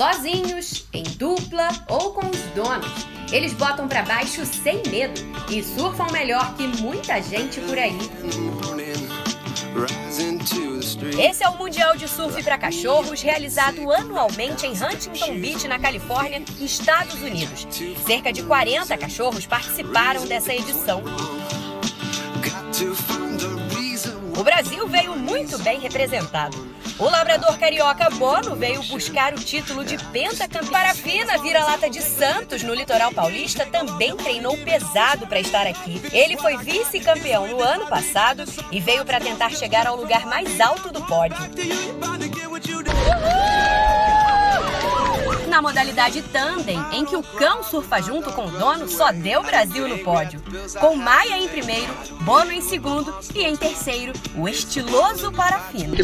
sozinhos, em dupla ou com os donos. Eles botam para baixo sem medo e surfam melhor que muita gente por aí. Esse é o Mundial de Surf para Cachorros, realizado anualmente em Huntington Beach, na Califórnia, Estados Unidos. Cerca de 40 cachorros participaram dessa edição. O Brasil veio muito bem representado. O labrador carioca Bono veio buscar o título de pentacampeão. Parafina, vira-lata de Santos, no litoral paulista, também treinou pesado para estar aqui. Ele foi vice-campeão no ano passado e veio para tentar chegar ao lugar mais alto do pódio. Na modalidade tandem, em que o cão surfa junto com o dono, só deu Brasil no pódio. Com Maia em primeiro, Bono em segundo e em terceiro, o estiloso Parafina.